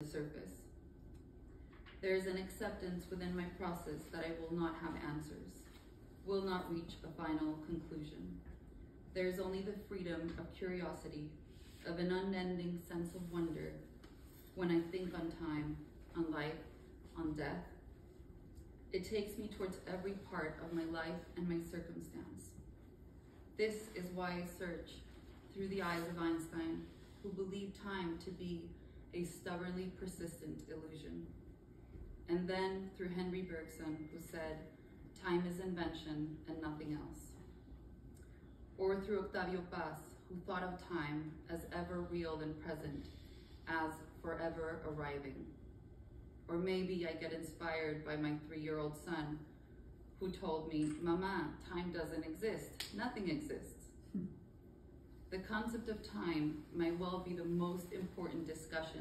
the surface. There is an acceptance within my process that I will not have answers, will not reach a final conclusion. There is only the freedom of curiosity, of an unending sense of wonder when I think on time, on life, on death. It takes me towards every part of my life and my circumstance. This is why I search through the eyes of Einstein, who believed time to be a stubbornly persistent illusion. And then through Henri Bergson, who said, time is invention and nothing else. Or through Octavio Paz, who thought of time as ever real and present, as forever arriving. Or maybe I get inspired by my three-year-old son, who told me, Mama, time doesn't exist, nothing exists. Hmm. The concept of time might well be the most important discussion